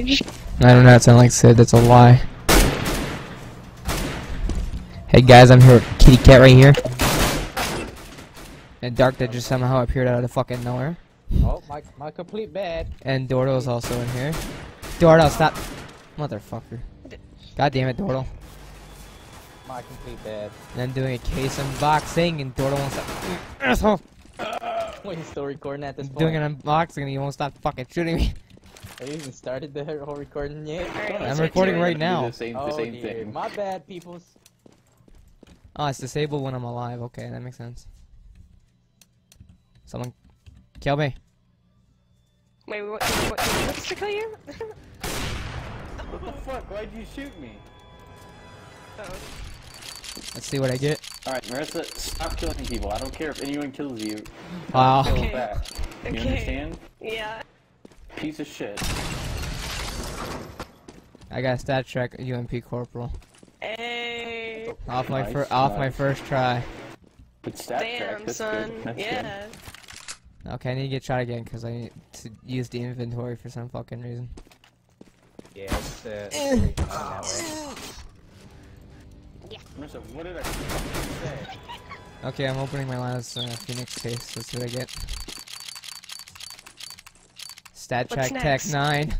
I don't know, it sound like Sid, that's a lie. Hey guys, I'm here with Kitty Cat right here. And Dark that just somehow appeared out of the fucking nowhere. Oh, my, my complete bad. And Dordo's also in here. Dordo, stop! Motherfucker. God damn it, Dordo. My complete bad. And I'm doing a case unboxing and Dordo won't stop. Asshole! Wait, he's still recording at this I'm point? doing an unboxing and he won't stop fucking shooting me. Have you even started the whole recording yet? Alright, I'm recording do right now. The same, the Oh same dear, thing. my bad, peoples. Oh, it's disabled when I'm alive. Okay, that makes sense. Someone kill me. Wait, what, what, what's to kill you? What the fuck? Why'd you shoot me? oh. Let's see what I get. Alright, Marissa, stop killing people. I don't care if anyone kills you. Wow. Kill Okay. back. You Okay. understand? Yeah. Piece of shit. I got StatTrak UMP corporal. Hey. Off my Nice, fir off my first try. Good StatTrak. Damn, That's son. good. That's yeah. Okay, I need to get shot again because I need to use the inventory for some fucking reason. Yeah, it's, uh, it's that way. good. Marissa, what did I say? Okay, I'm opening my last uh, Phoenix case. Let's see what I get. Stat What's track Tec-9.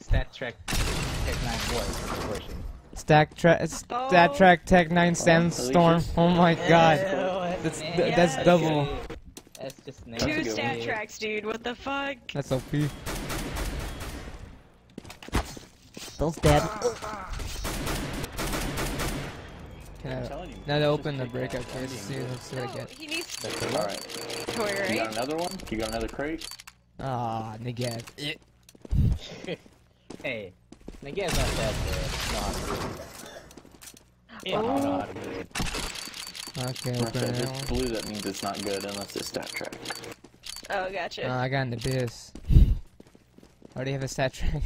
Stat Trek Tech 9 what? Question. Stack track Stat Oh. track Tec-9 Sandstorm. Alicia. Oh my god. Ew, That's nasty. th- that's double. That's just Two nasty. a StatTraks, dude. What the fuck? That's OP. Don't. Ah, ah, ah. Can I'm I, telling you. now to open the take breakout case, let's see, let's see what I get. he needs That's a lot. Alright. toy, You got another one? You got another crate? Ah, Negev. hey, Naga's not that bad. No, I'm good. Yeah, I know how to do it. Okay, Marissa, open if it's blue, that means it's not good unless it's StatTrak. Oh, gotcha. Uh, I got an abyss. Already have a StatTrak.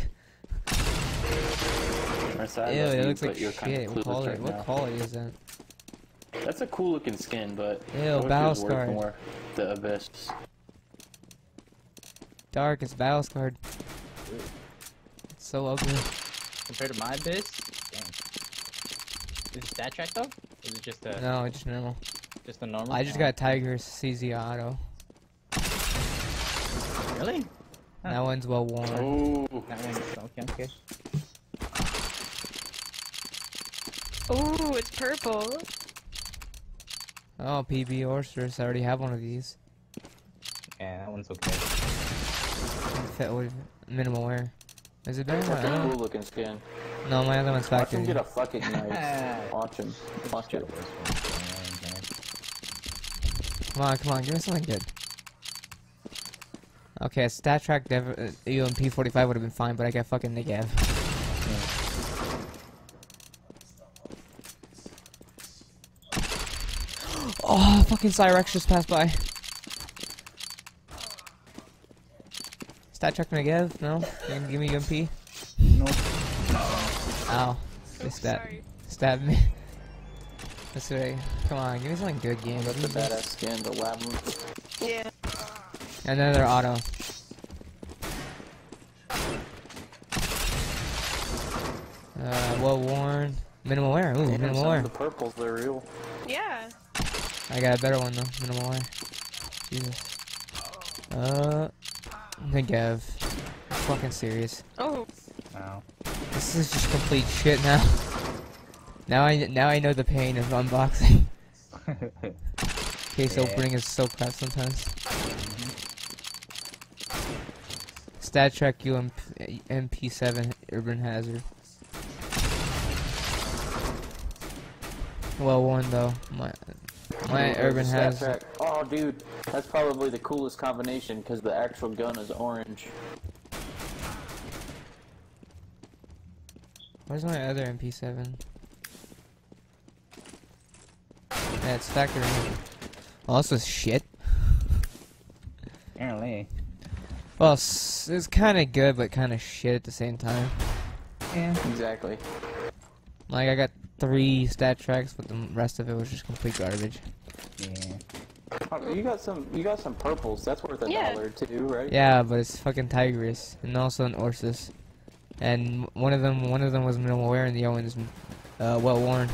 I Ew, love it you, looks but like you're kind shit. of What clueless quality? right What now. quality is that? That's a cool looking skin, but Ew, I wish it was Battle's worth card. more. The Abyss. Dark, it's Battle-Scarred. It's so ugly. Compared to my Abyss, dang. Is it StatTrak though? Or is it just a No, it's just normal. just a normal? I just Oh, got Tigris CZ Auto. Really? Huh. That one's well worn. Oh, That one's okay. Okay. Ooh, it's purple. Oh, PB Osiris. I already have one of these. Yeah, that one's okay. Fit with minimal wear. Is it better? that's I a don't cool know. looking skin. No, my other one's Watch him factory. get a fucking knife. Watch him. Watch it. Come on, come on, give me something good. Okay, a StatTrak dev uh, UMP 45 would have been fine, but I got fucking Negev. Oh, fucking Cyrex just passed by. StatTrak Negev? No? You can give me UMP? Nope. Ow. They Oops, stab, sorry. stabbed me. That's right. Come on, give me something good game. That's a badass skin, the labyrinth. Yeah. Another auto. Uh, well worn. Minimal wear. Ooh, minimal wear. the purples, they're real. Yeah. I got a better one though. Minimal wear. Jesus. Uh, Negev. Fucking serious. Oh, Wow. This is just complete shit now. Now I now I know the pain of unboxing. Case Yeah. opening is so crap sometimes. StatTrak UMP MP7 Urban Hazard. Well worn though. My my Ooh, Urban stat Hazard. track. Oh, dude, that's probably the coolest combination because the actual gun is orange. Where's my other MP7? Yeah, it's factory. Oh, this is shit. Apparently. Well, it's kind of good, but kind of shit at the same time. Yeah. Exactly. Like, I got three StatTraks, but the rest of it was just complete garbage. Yeah. Oh, you got some. You got some purples. That's worth a Yeah. dollar too, right? Yeah, but it's fucking Tigris and also an Osiris. And one of them, one of them was minimal wear, and the other one is uh, well worn.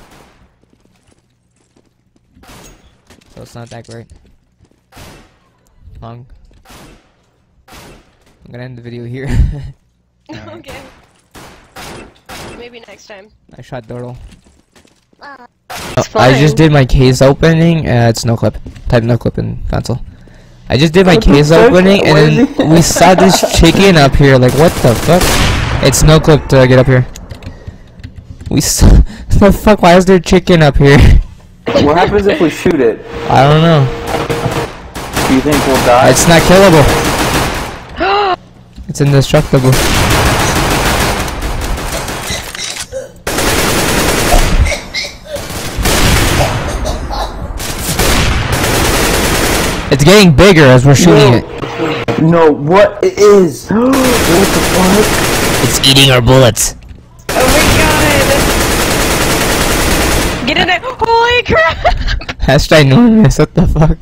So it's not that great. Long. I'm gonna end the video here. okay. Maybe next time. I shot Doodle. It's I just did my case opening. Uh, it's no clip. Type no clip in console. I just did my What case opening, and then we saw this chicken up here. Like, what the fuck? It's no clip to get up here. We saw the fuck. Why is there chicken up here? What happens if we shoot it? I don't know. Do you think we'll die? It's not killable. It's indestructible. It's getting bigger as we're shooting it. No, what it is? what the fuck? It's eating our bullets. Oh my god! Get in there! Holy crap! That's ginormous. What the fuck?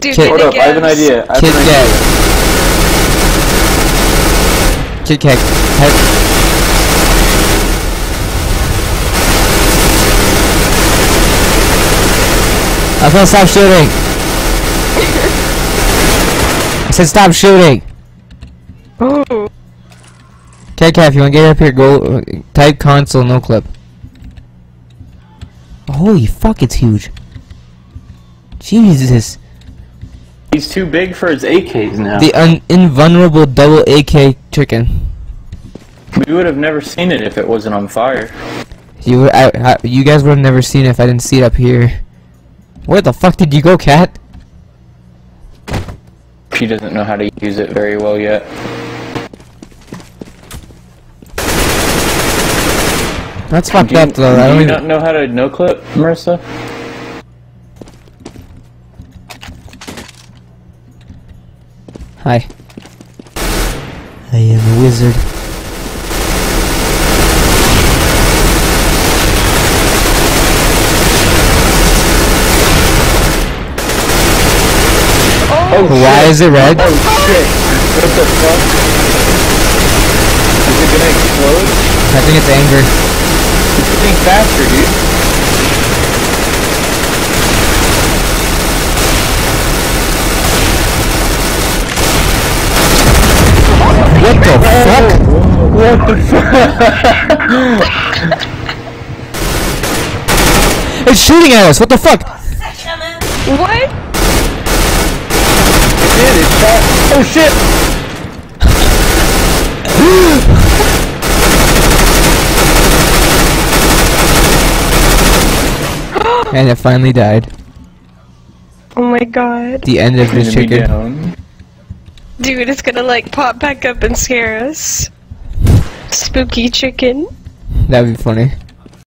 Dude, Kid- get Hold the up, I have an idea. I have Kit an Kat. idea. Kit Kat. Head. I said stop shooting. I said stop shooting. Ooh. Kit if you want to get up here, go uh, type console no clip. Holy fuck, it's huge. Jesus. He's too big for his AKs now. The un invulnerable double AK chicken. we would have never seen it if it wasn't on fire. You would- I, I, you guys would have never seen it if I didn't see it up here. Where the fuck did you go, cat? She doesn't know how to use it very well yet. That's fucked Do you, up though. I do don't you even. not know how to no clip, Marissa? Hi. I am a wizard. Oh, Why shit. is it red? Oh shit! What the fuck? Is it gonna explode? I think it's anger. It's getting faster, dude. What the fuck? What the fuck? It's shooting at us. What the fuck? What? Dude. Oh shit! And it finally died. Oh my god. The end of this chicken. Dude, it's gonna like pop back up and scare us. Spooky chicken. That'd be funny.